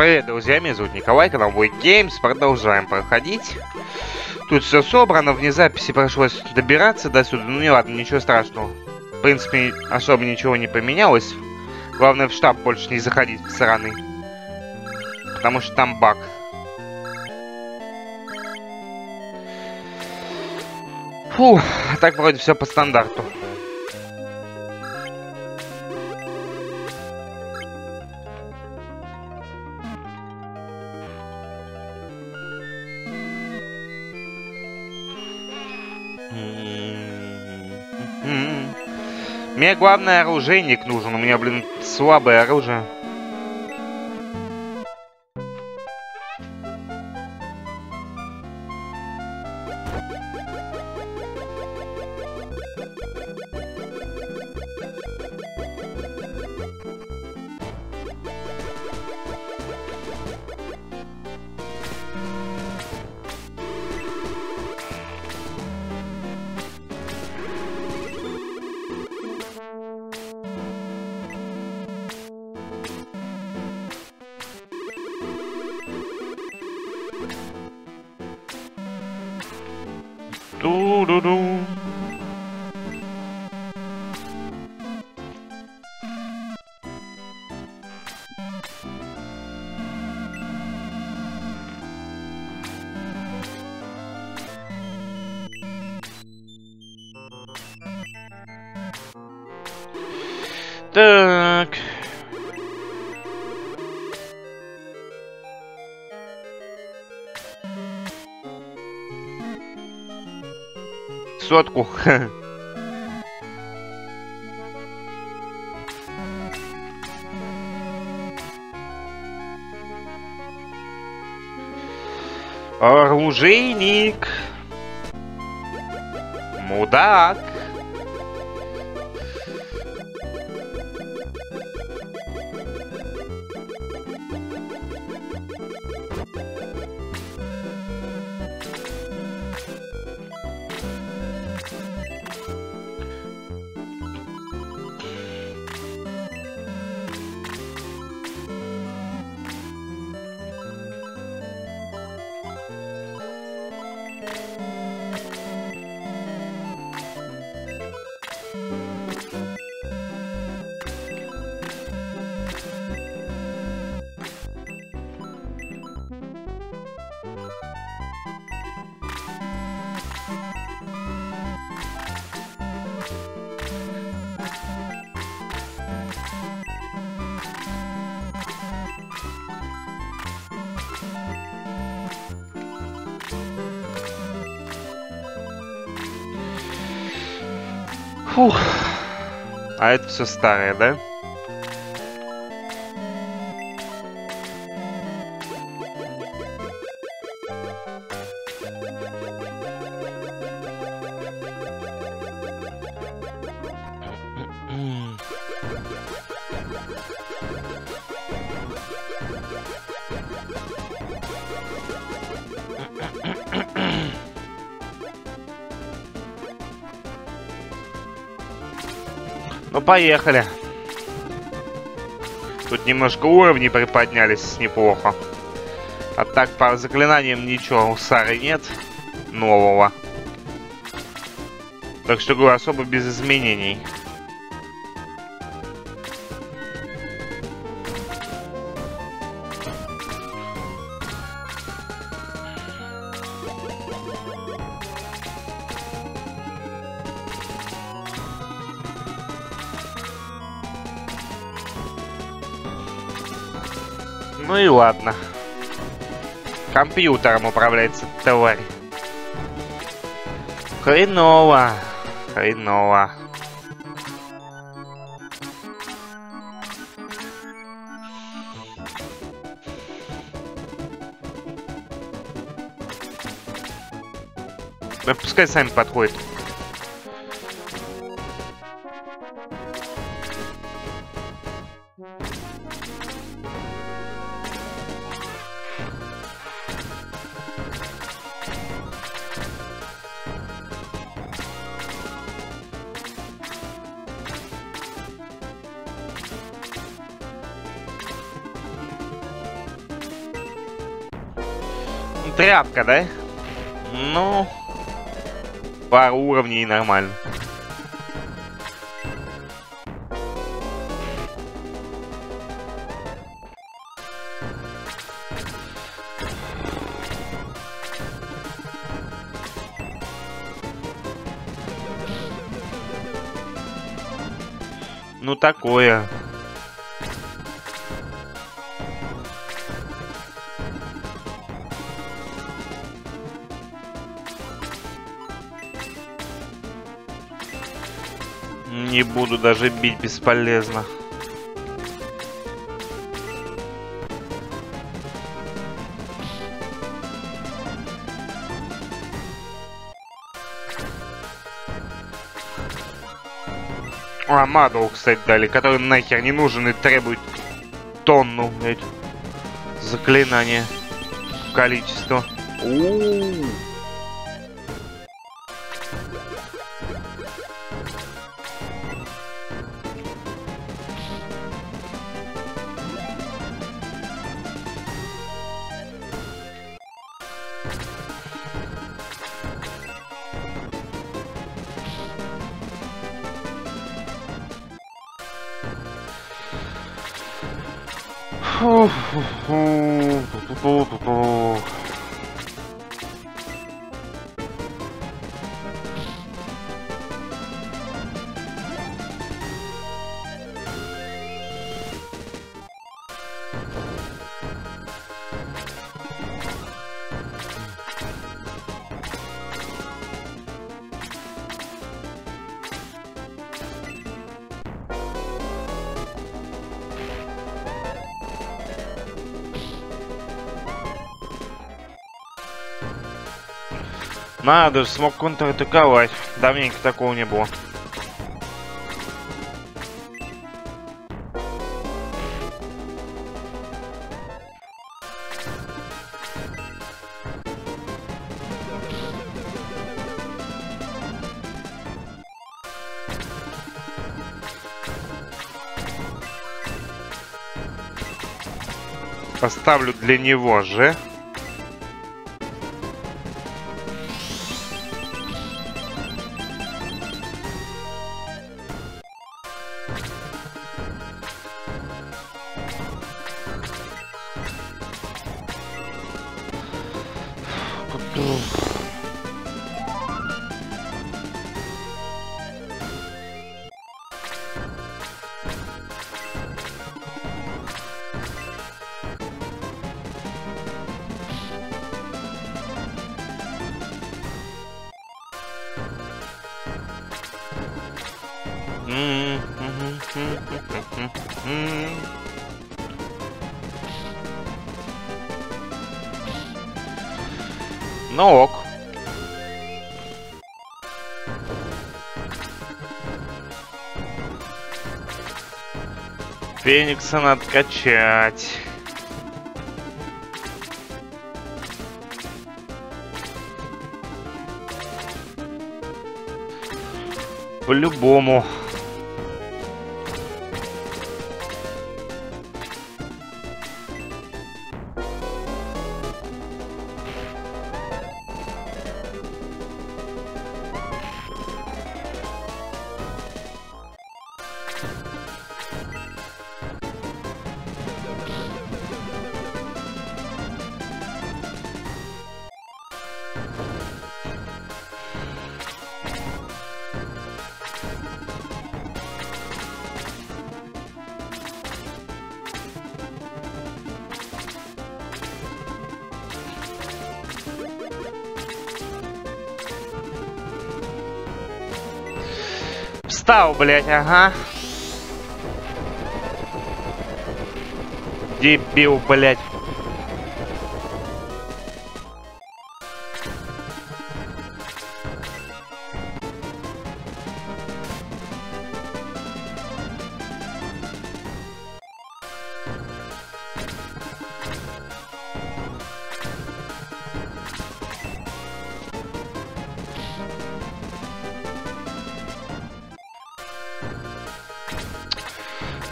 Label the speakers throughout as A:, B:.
A: Привет, друзья, меня зовут Николай, канал Boy Games, продолжаем проходить. Тут все собрано, вне записи пришлось добираться до сюда, ну не ладно, ничего страшного. В принципе, особо ничего не поменялось. Главное в штаб больше не заходить в. Потому что там баг. Фу, так вроде все по стандарту. Мне главное оружейник нужен. У меня, блин, слабое оружие. Сотку. Оружейник. Мудак. Фух. А это все старое, да? Поехали. Тут немножко уровни приподнялись неплохо. А так, по заклинаниям ничего у Сары нет нового. Так что, говорю, особо без изменений. Ладно. Компьютером управляется тварь. Хреново. Хреново. Да пускай сами подходят. Тряпка, да? Ну, пару уровней нормально. Ну такое. Не буду даже бить бесполезно. А, Мадоу, кстати, дали, который нахер не нужен и требует тонну, блядь, заклинания. Количество. У -у -у. Надо, смог контратаковать. Давненько такого не было. Поставлю для него же. Ну ок. Феникса надо качать. По-любому. Встал, блядь, ага. Дебил, блядь.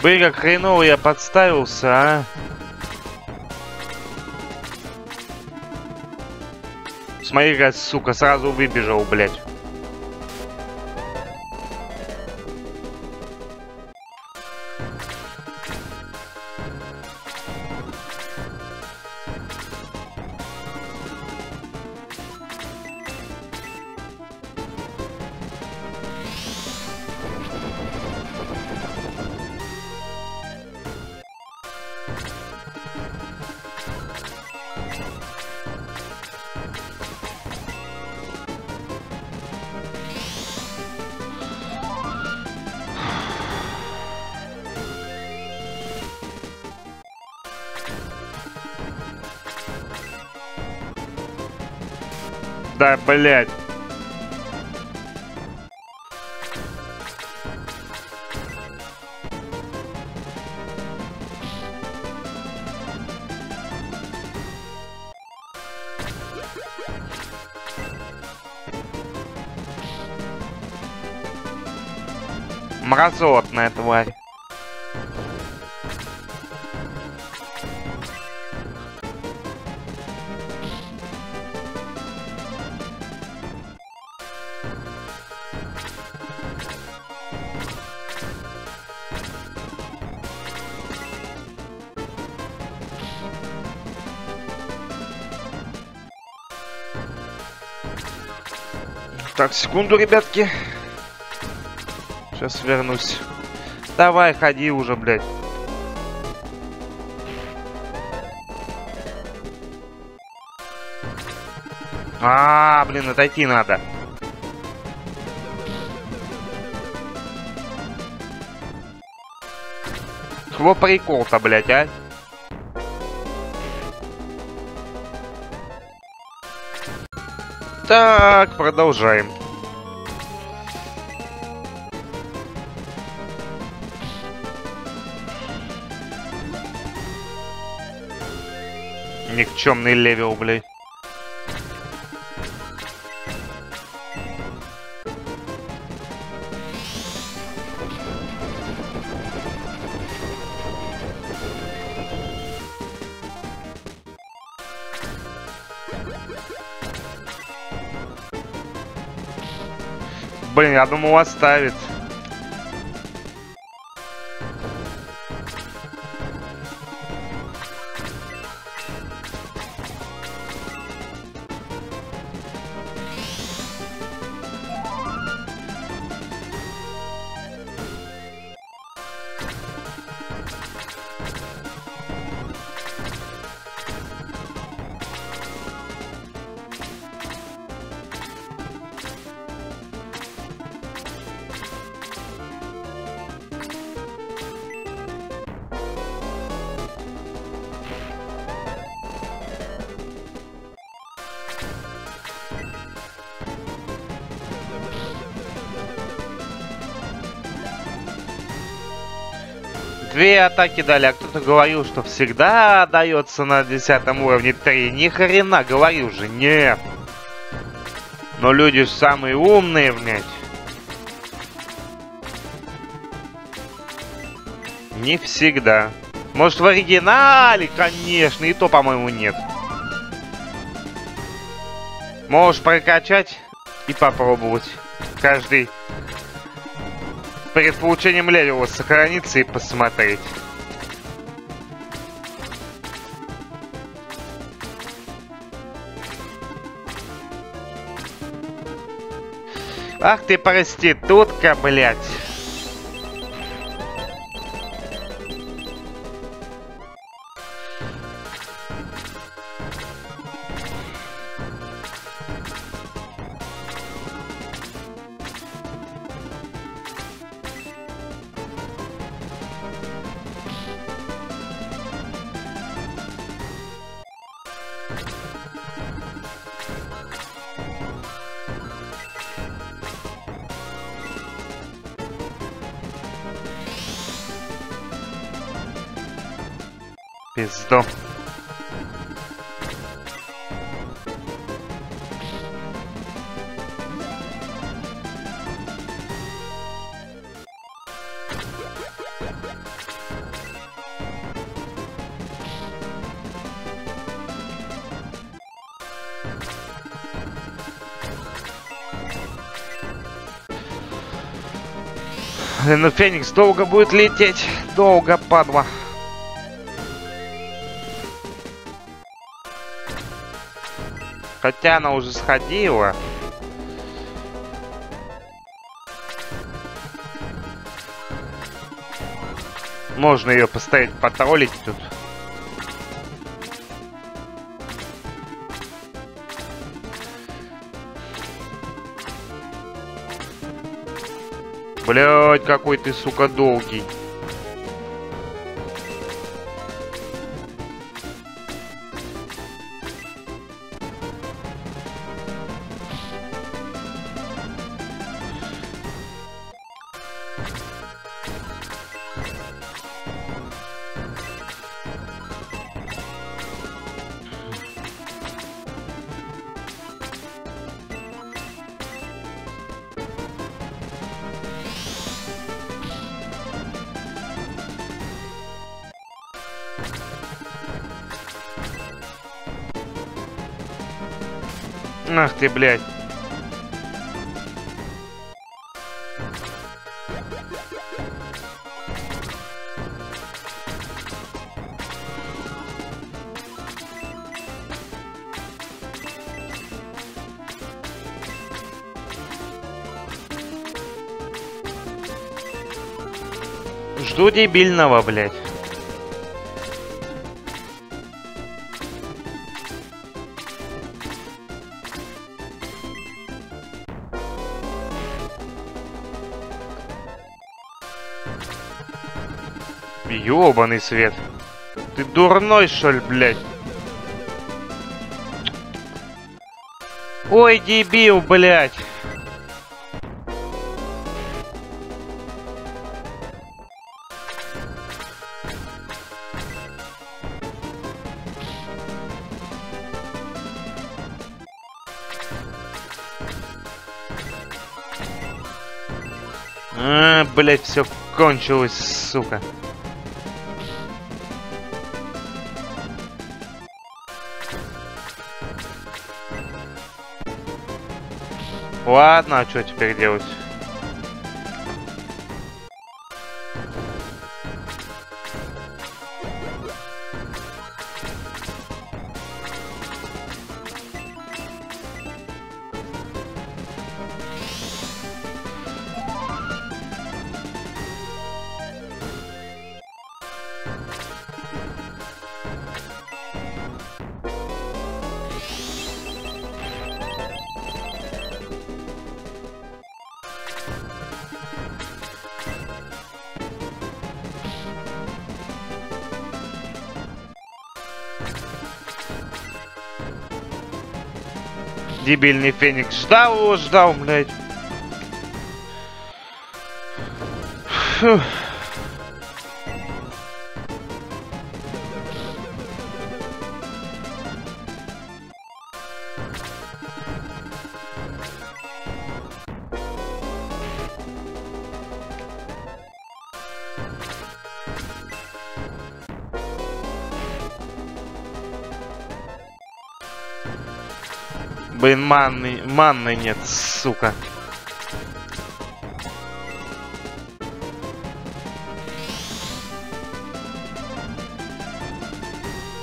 A: Блин, как хреново я подставился, а. Смотри, сука, сразу выбежал, блядь. Да, блядь. Мразотная тварь. Так, секунду, ребятки. Сейчас вернусь. Давай, ходи уже, блядь. А, блин, отойти надо. Чего прикол-то, блядь, а? Так, продолжаем. Никчемный левел, блядь. Блин, я думал оставит. Атаки дали, а кто-то говорил, что всегда дается на 10 уровне 3. Ни хрена, говорил же, нет. Но люди же самые умные, блядь. Не всегда. Может в оригинале, конечно, и то, по-моему, нет. Можешь прокачать и попробовать. Каждый перед получением левела сохраниться и посмотреть. Ах ты проститутка, блядь. Ну, Феникс долго будет лететь. Долго, падла. Хотя она уже сходила. Можно ее поставить потроллить тут. Блять, какой ты, сука, долгий. Ты. Жду дебильного, блядь. Ёбаный свет. Ты дурной, что ли, блядь? Ой, дебил, блядь. А, блядь, все кончилось, сука. Ладно, а что теперь делать? Дебильный Феникс ждал его, ждал, блядь. Фух. Блин, манны, манны нет, сука.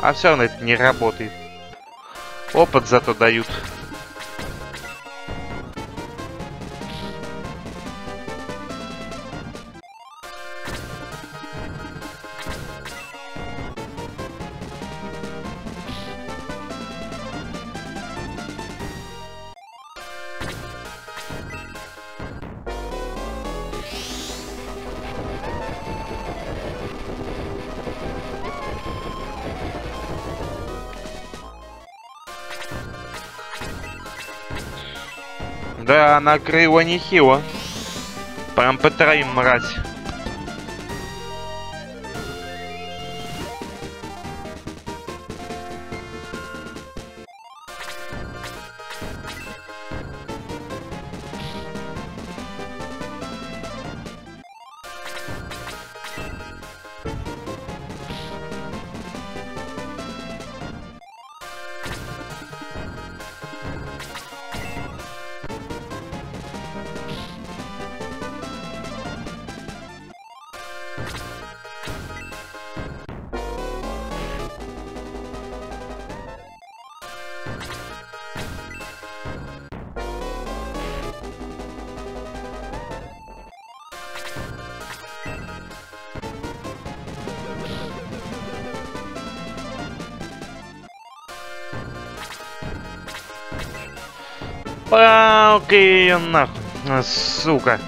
A: А все равно это не работает. Опыт зато дают. Да, накрыло нехило. Прям по троим, мразь. Нахуй. А, Сука.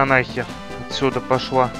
A: На нахер. Отсюда пошла.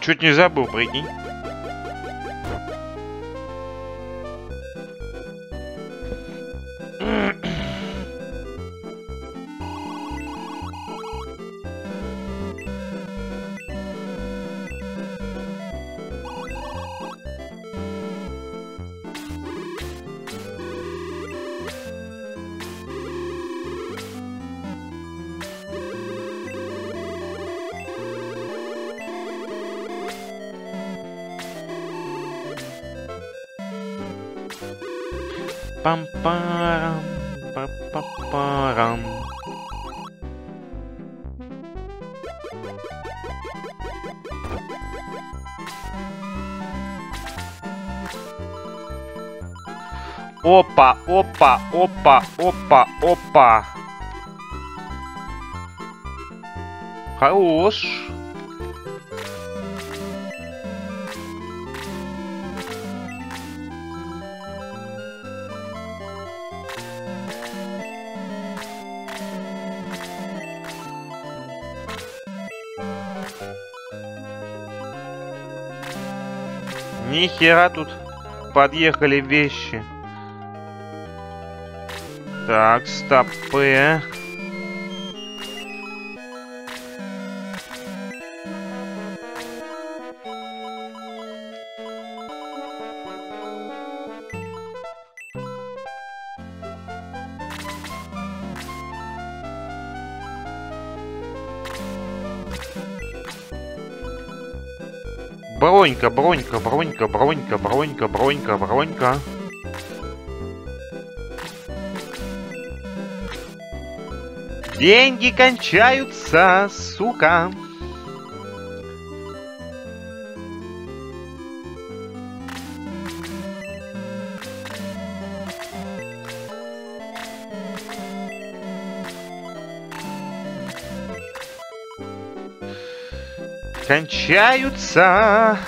A: Чуть не забыл, прикинь. Пам-парам, па-па-парам. Опа, опа, опа, опа, опа. Хорош. Нихера тут подъехали вещи. Так, стопы. Бронька, бронька, бронька, бронька, бронька, бронька, бронька. Деньги кончаются, сука. Кончаются.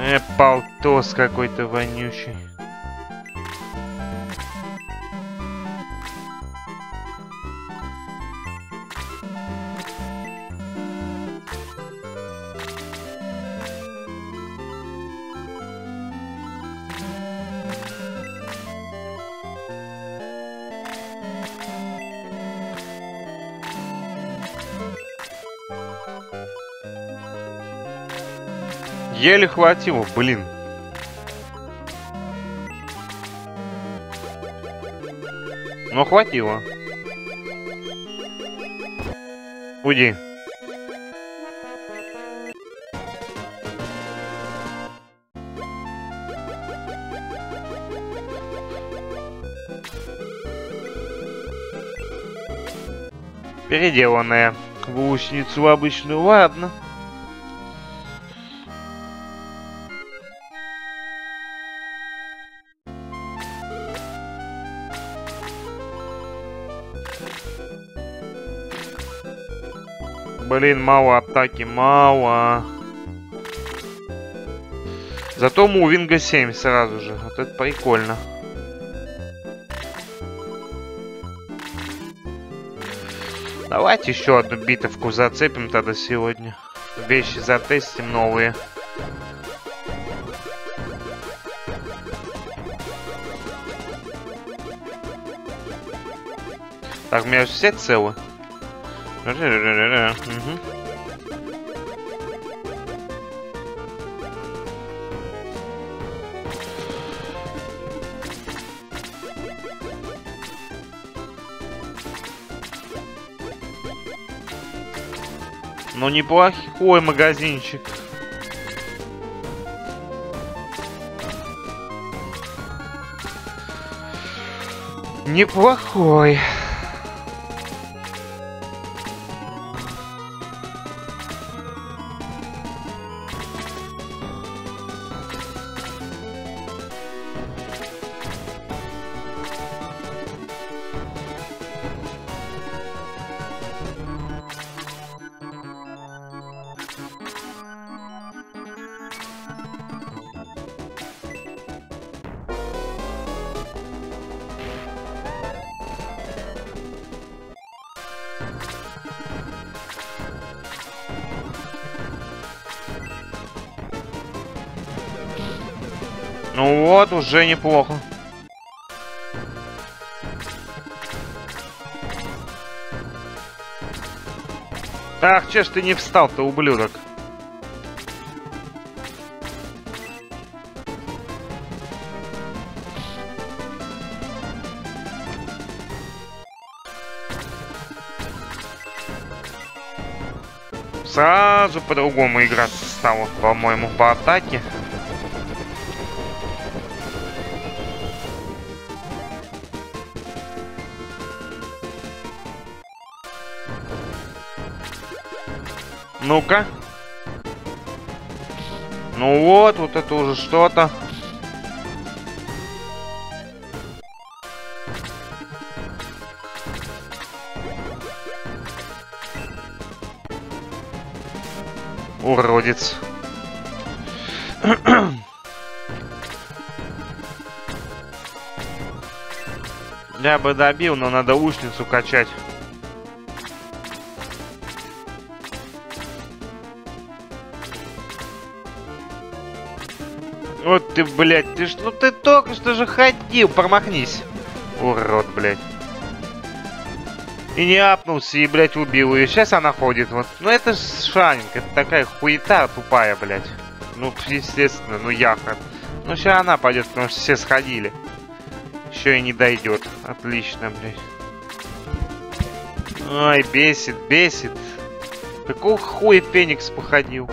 A: Э, полтос какой-то вонючий. Еле хватило, блин. Но хватило. Уйди. Переделанная. Гусеницу обычную, ладно. Блин, мало атаки, мало. Зато мувинга 7 сразу же. Вот это прикольно. Давайте еще одну битовку зацепим тогда сегодня. Вещи затестим новые. Так, у меня все целы. Ну, неплохой магазинчик. Неплохой. Уже неплохо. Ах, че ж ты не встал-то, ублюдок? Сразу по-другому играться стало, по-моему, по атаке. Ну-ка. Ну вот, вот это уже что-то. Уродец. Я бы добил, но надо ушницу качать. Ты, блядь, ты что, ну ты только что же ходил, промахнись. Урод, блядь. И не апнулся, и, блядь, убил ее. Сейчас она ходит, вот. Ну это ж шанинг, это такая хуета тупая, блядь. Ну, естественно, ну яха. Ну сейчас она пойдет, потому что все сходили. Еще и не дойдет. Отлично, блядь. Ай, бесит, бесит. Какого хуя Феникс походил?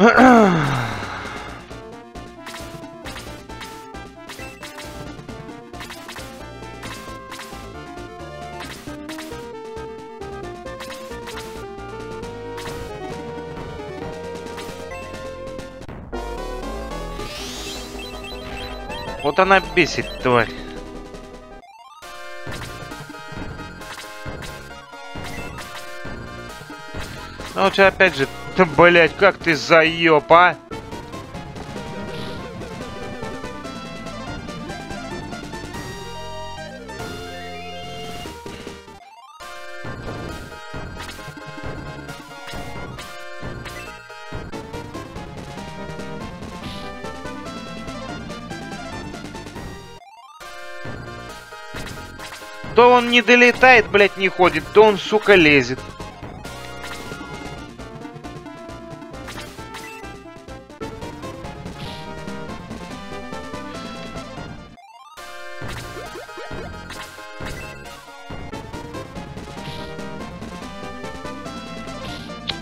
A: Ahem. Вот она бесит, тварь. Ну вот опять же, да, блять, как ты заеб, а? Не долетает, блять, не ходит, то он, сука, лезет.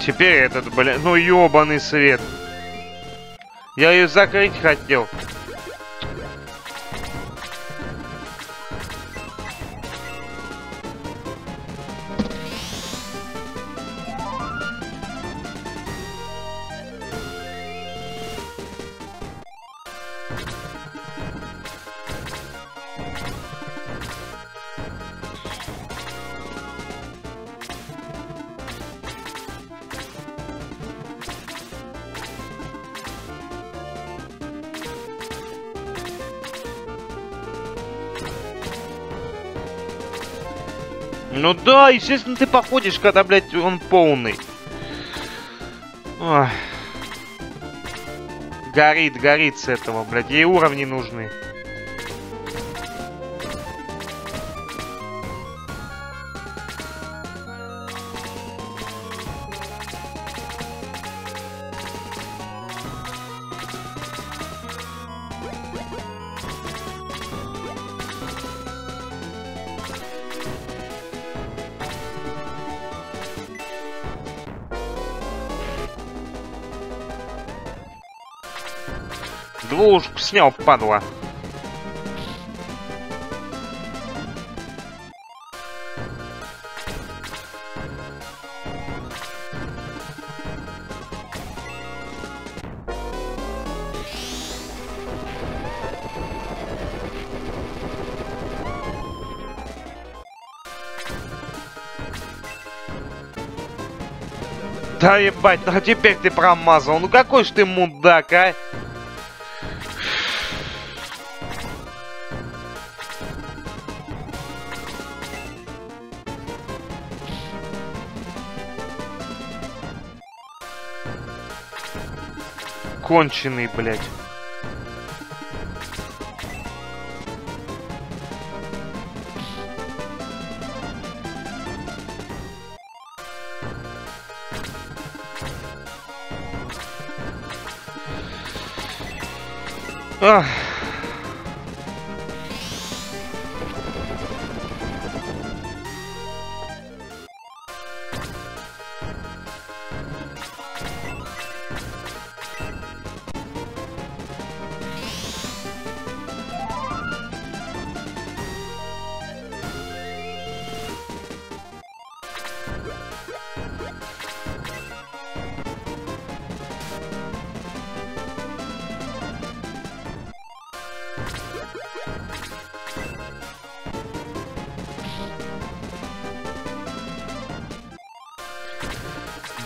A: Теперь этот, блин, ну ёбаный свет. Я ее закрыть хотел. Да, естественно, ты походишь, когда, блядь, он полный. Ой. Горит, горит с этого, блядь. Ей уровни нужны. Двушку снял, падла. Да ебать, ну а теперь ты промазал. Ну какой ж ты мудак, а? Конченый, блядь. Ах.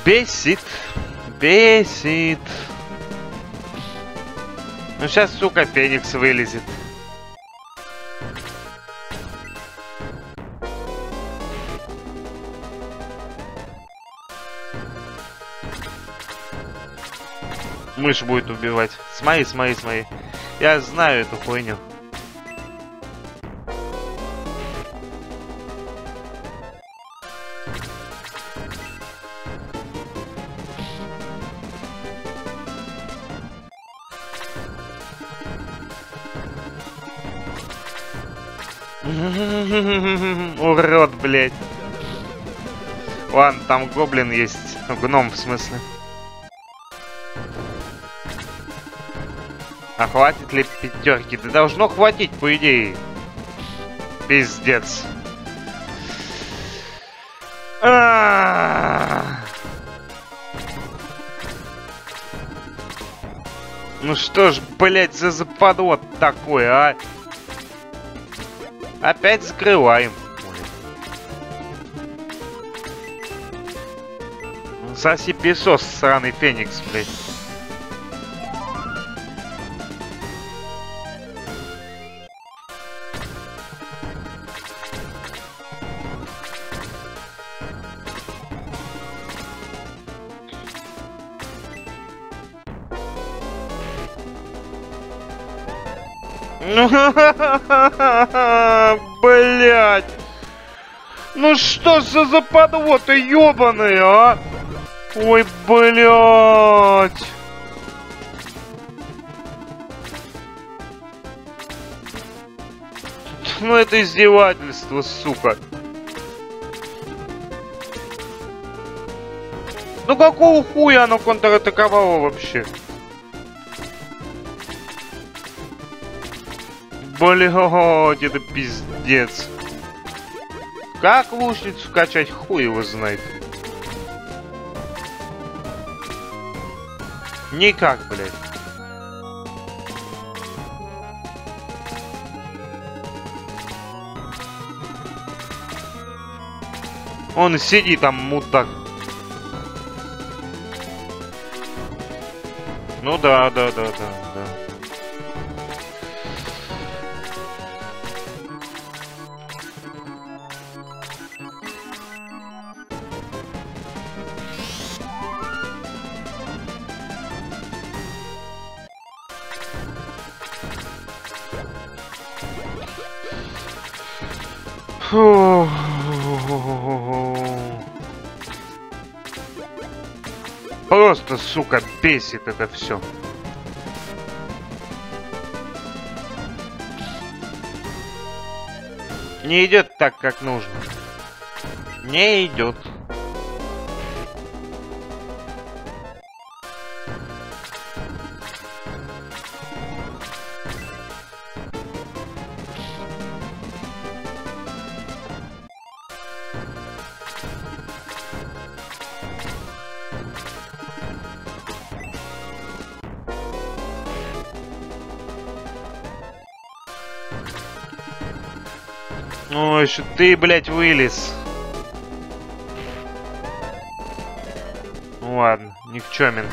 A: Бесит. Бесит. Ну сейчас, сука, Феникс вылезет. Мышь будет убивать. Смотри, смотри, смотри. Я знаю эту хуйню. Там гоблин есть. Гном, в смысле. А хватит ли пятерки? Да должно хватить, по идее. Пиздец. А -а -а. Ну что ж, блять, за западло такое, а? Опять закрываем. Соси песос, сраный феникс, блядь. Блять! Ну что за западло-то ёбаный, а? Ой, блять! Ну это издевательство, сука. Ну какого хуя оно контратаковало вообще? Блядь, это пиздец. Как лучницу качать, хуй его знает. Никак, блядь. Он сидит там, мудак. Ну да, да, да, да, сука, бесит это все. Не идет так, как нужно. Не идет. Что ты, блядь, вылез. Ну ладно, никчемен.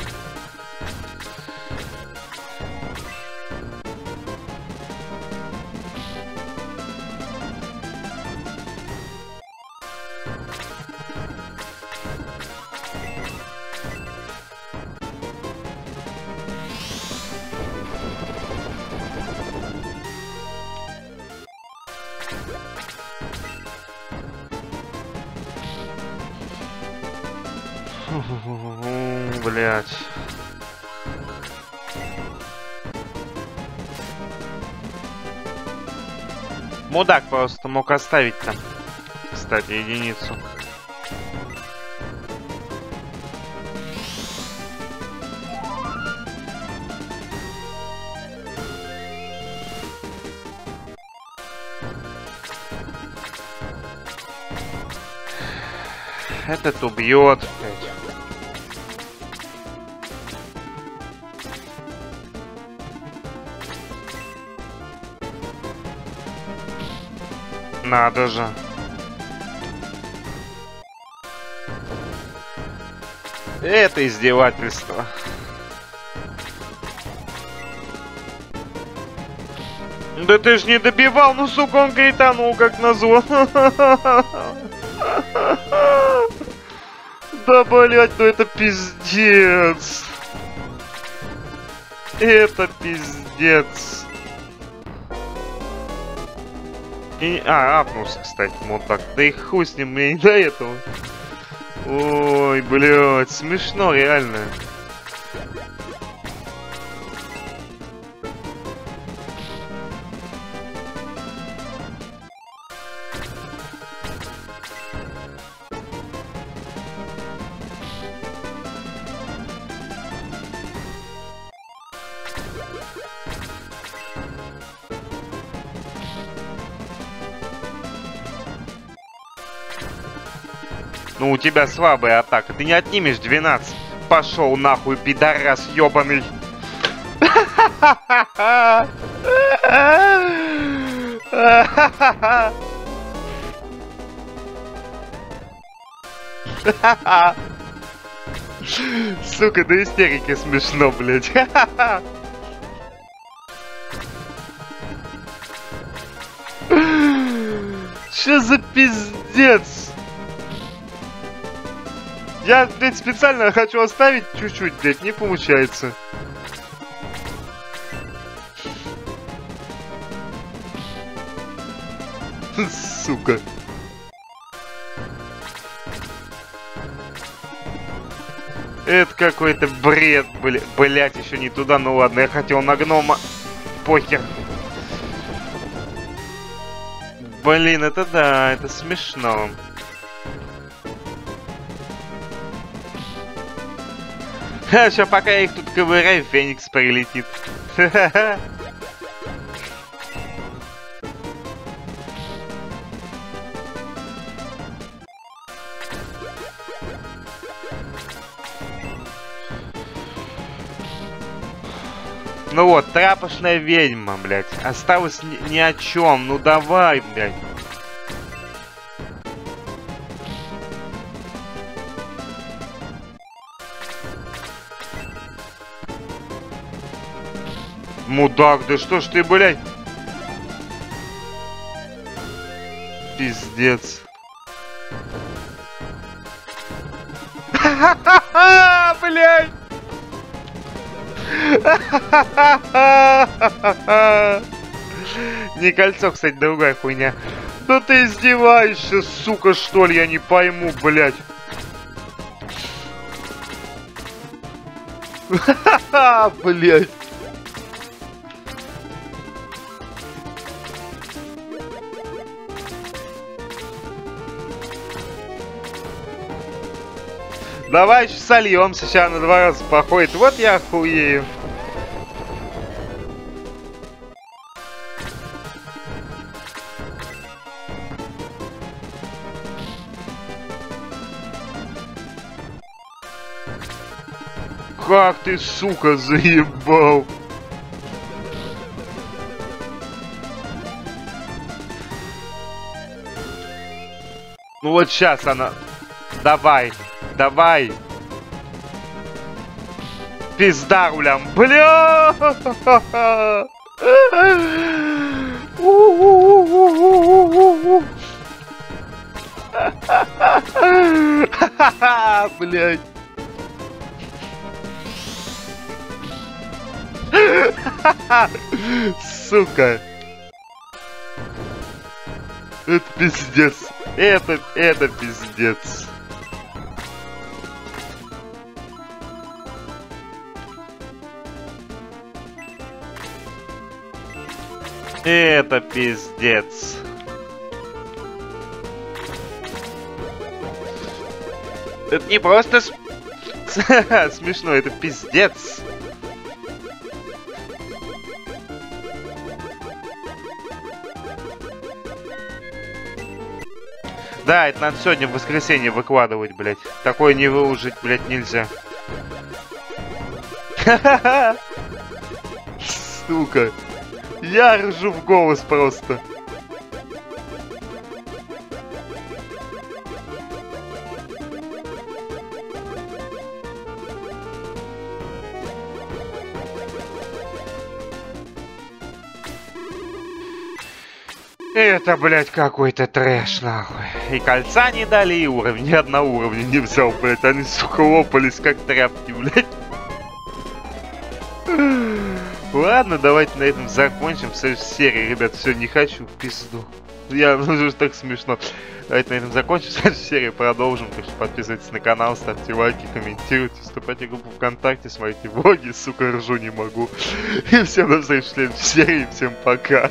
A: Мудак просто мог оставить там, кстати, единицу. Этот убьет, Надо же. Это издевательство. Да ты ж не добивал, ну сука, он гайтанул как назло. Да, блять, ну это пиздец. Это пиздец. И... А, апнулся, кстати, вот так. Да и хуй с ним, мне не до этого. Ой, блядь, смешно, реально. У тебя слабая атака. Ты не отнимешь 12. Пошел нахуй, пидорас ебаный. Сука, до истерики смешно, блядь. Что за пиздец? Я, блядь, специально хочу оставить чуть-чуть, блядь, не получается. Сука. Это какой-то бред, бля, блять, еще не туда, ну ладно, я хотел на гнома. Похер. Блин, это да, это смешно. Сейчас пока я их тут ковыряю, Феникс прилетит. Ну вот, трапошная ведьма, блядь. Осталось ни, ни о чем. Ну давай, блядь. Мудак, да что ж ты, блядь? Пиздец. Блядь! Не кольцо, кстати, другая хуйня. Да ты издеваешься, сука, что ли? Я не пойму, блядь. Блядь. Давай сольемся, сейчас на два раза походит. Вот я охуею. Как ты, сука, заебал? Ну вот сейчас она... Давай. Давай. Пизда рулям. Бля! Блять. Сука. Это пиздец. Это, это пиздец. Это пиздец. Это не просто смешно, это пиздец. Да, это надо сегодня в воскресенье выкладывать, блядь. Такое не выложить, блядь, нельзя. Сука. Я ржу в голос просто. Это, блядь, какой-то трэш, нахуй. И кольца не дали, и уровень, ни одного уровня не взял, блядь. Они, сука, лопались, как тряпки, блядь. Ладно, давайте на этом закончим. В следующей серии, ребят, все, не хочу пизду. Я, ну, уже так смешно. Давайте на этом закончим. В следующей продолжим. Так что подписывайтесь на канал, ставьте лайки, комментируйте, вступайте в группу ВКонтакте, смотрите влоги, сука, ржу не могу. И всем до встречи в следующей серии. Всем пока.